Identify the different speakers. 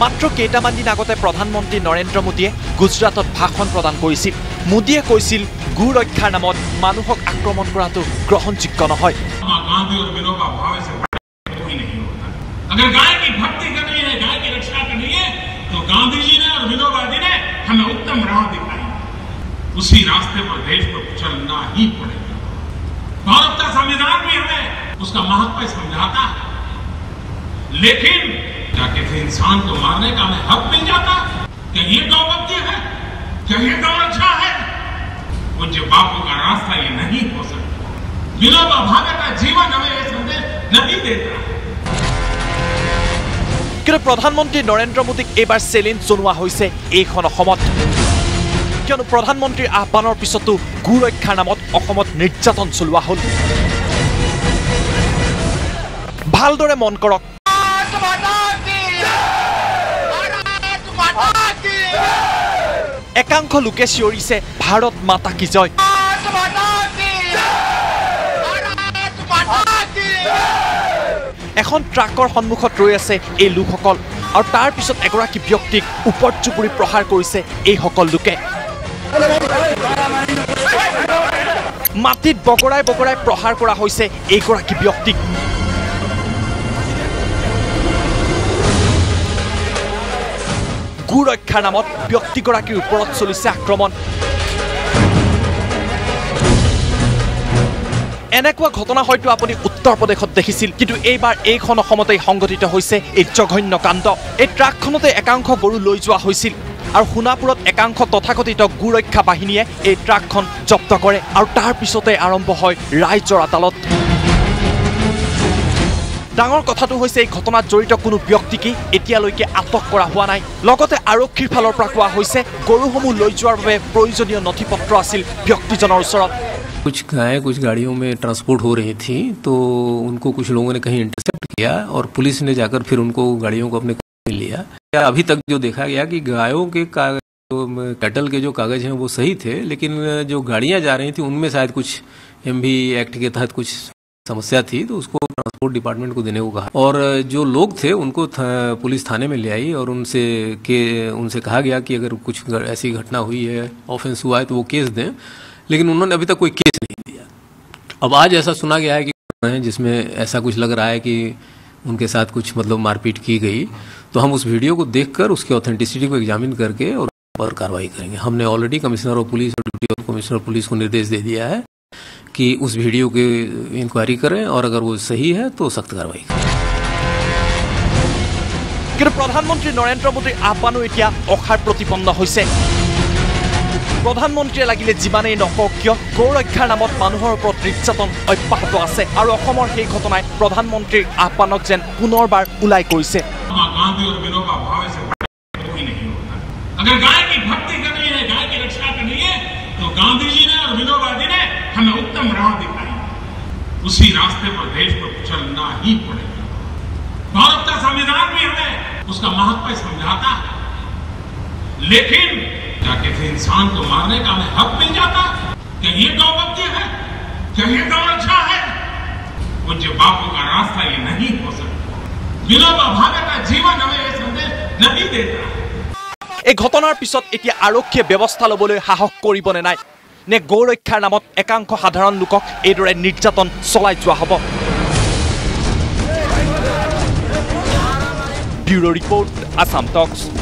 Speaker 1: মাত্ৰ কেইটামান দিন আগতে প্ৰধানমন্ত্ৰী নৰেন্দ্ৰ মোদীয়ে গুজৰাটত ভাষণ প্ৰদান কৰিছিল মোদীয়ে কৈছিল গো ৰক্ষাৰ নামত মানুহক আক্ৰমণ কৰাটো গ্ৰহণযোগ্য নহয়
Speaker 2: महात्मा गांधी और विनोबा भावे से बड़ा कोई नहीं होता अगर गाय की भक्ति करनी है गाय की रक्षा करनी है तो गांधी जी ने और विनोबा जी ने हमें उत्तम राह दिखाई उसी रास्ते पर देश को चलना ही पड़ेगा भारत का संविधान भी हमें उसका महत्व समझाता है लेकिन क्या किसी इंसान को मारने का हमें हक मिल जाता क्या ये गौवत्य है क्या ये गौरक्षा है पूज्य बापू का रास्ता ये नहीं हो सकता विनोबा भावे का जीवन हमें ये संदेश नहीं देता है
Speaker 1: কিন্তু প্ৰধানমন্ত্ৰী নৰেন্দ্ৰ মোদীক এইবাৰ চেলেঞ্জ জনোৱা হৈছে এইখন অসমত কিয়নো প্ৰধানমন্ত্ৰীৰ আহ্বানৰ পিছতো গো ৰক্ষাৰ নামত অসমত নিৰ্যাতন চলোৱা হ'ল ভালদৰে মন কৰক একাংশ লোকে চিঞৰিছে ভাৰত মাতা কি এখন ট্ৰাকৰ সন্মুখত ৰৈ আছে এই লোকসকল আৰু তাৰ পিছত এগৰাকী ব্যক্তিক ওপৰ চুপুৰি প্ৰহাৰ কৰিছে এইসকল লোকে। মাটিত বগৰাই বগৰাই প্ৰহাৰ কৰা হৈছে এইগৰাকী ব্যক্তিক। গো ৰক্ষাৰ নামত ব্যক্তিগৰাকীৰ ওপৰত চলিছে আক্ৰমণ। এনেকুৱা ঘটনা হয়তো আপুনি উত্তৰ প্ৰদেশত দেখিছিল কিন্তু এইবাৰ এইখন অসমতেই সংঘটিত হৈছে এই জঘন্য কাণ্ড। এই ট্ৰাকখনতে একাংশ গৰু লৈ যোৱা হৈছিল আৰু সোণাপুৰত একাংশ তথাকথিত গোৰক্ষা বাহিনীয়ে এই ট্ৰাকখন জব্দ কৰে আৰু তাৰ পিছতে আৰম্ভ হয় ৰাইজৰ আদালত। ডাঙৰ কথাটো হৈছে এই ঘটনাত জড়িত কোনো ব্যক্তিকে এতিয়ালৈকে আটক কৰা হোৱা নাই লগতে আৰক্ষীৰ ফালৰ পৰা কোৱা হৈছে গৰুসমূহ লৈ যোৱাৰ বাবে প্ৰয়োজনীয় নথি পত্ৰ আছিল ব্যক্তিজনৰ ওচৰত
Speaker 3: कुछ गायें कुछ गाड़ियों में ट्रांसपोर्ट हो रही थी तो उनको कुछ लोगों ने कहीं इंटरसेप्ट किया और पुलिस ने जाकर फिर उनको गाड़ियों को अपने कब्जे में लिया या अभी तक जो देखा गया कि गायों के कागज जो कैटल के जो कागज हैं वो सही थे लेकिन जो गाड़ियां जा रही थी उनमें शायद कुछ एम एक्ट के तहत कुछ समस्या थी तो उसको ट्रांसपोर्ट डिपार्टमेंट को देने को कहा। और जो लोग थे उनको था, पुलिस थाने में ले आई और उनसे के उनसे कहा गया कि अगर कुछ ऐसी घटना हुई है ऑफेंस हुआ है तो वो केस दें। लेकिन उन्होंने अभी तक कोई केस नहीं दिया। अब आज ऐसा सुना गया है कि जिसमें ऐसा कुछ लग रहा है कि उनके साथ कुछ मतलब मारपीट की गई। तो हम उस वीडियो को देखकर उसकी ऑथेंटिसिटी को एग्जामिन करके और कार्रवाई करेंगे। हमने ऑलरेडी कमिश्नर ऑफ़ पुलिस और डिप्टी कमिश्नर पुलिस को निर्देश दे दिया है। कि उस वीडियो की इंक्वायरी करें और अगर वो सही है तो सख्त कार्रवाई करें
Speaker 1: কিন্তু প্ৰধানমন্ত্ৰী নৰেন্দ্ৰ মোদীৰ আহ্বানো এতিয়া অসাৰ প্ৰতিপন্ন হৈছে প্ৰধানমন্ত্ৰীয়ে লাগিলে যিমানেই নকওক কিয় গৌ ৰক্ষাৰ নামত মানুহৰ ওপৰত নিৰ্যাতন অব্যাহত আছে আৰু অসমৰ সেই ঘটনাই প্ৰধানমন্ত্ৰীৰ আহ্বানক যেন পুনৰবাৰ ওলাই কৰিছে
Speaker 2: ही पड़ेगा भारत का संविधान भी हमें उसका महत्व समझाता है लेकिन क्या किसी इंसान को मारने का हमें हक मिल जाता क्या ये गौवत्य है क्या ये गौरक्षा है पूज्य बापू का रास्ता ये नहीं हो सकता विनोबा भावे का जीवन हमें ये संदेश नहीं देता है
Speaker 1: এই ঘটনাৰ পিছত এতিয়া আৰক্ষীয়ে ব্যৱস্থা ল'বলৈ সাহস কৰিবনে নাই নে গৌ ৰক্ষাৰ নামত একাংশ সাধাৰণ লোকক এইদৰে নিৰ্যাতন চলাই যোৱা হ'ব Bureau Report, Assam Talks.